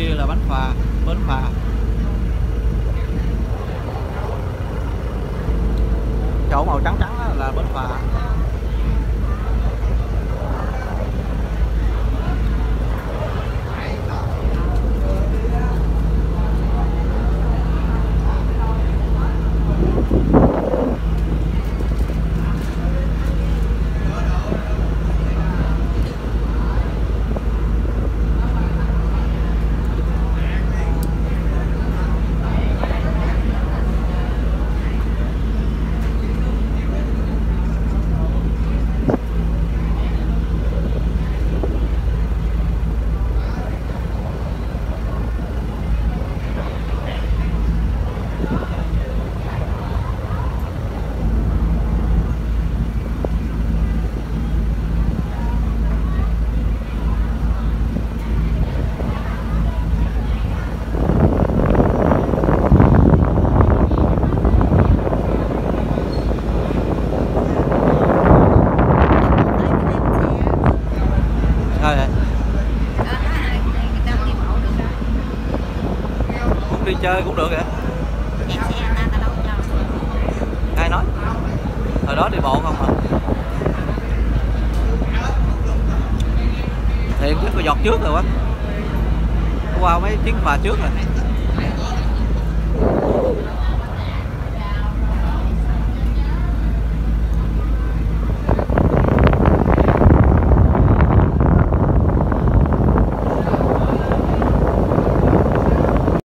kia là bánh phà bến phà. Chỗ màu trắng trắng là bến phà. Thôi à muốn đi chơi cũng được hả? Ai nói? Hồi đó đi bộ không hả? Thiệt chứ có giọt trước rồi quá. Qua mấy chuyến phà trước rồi.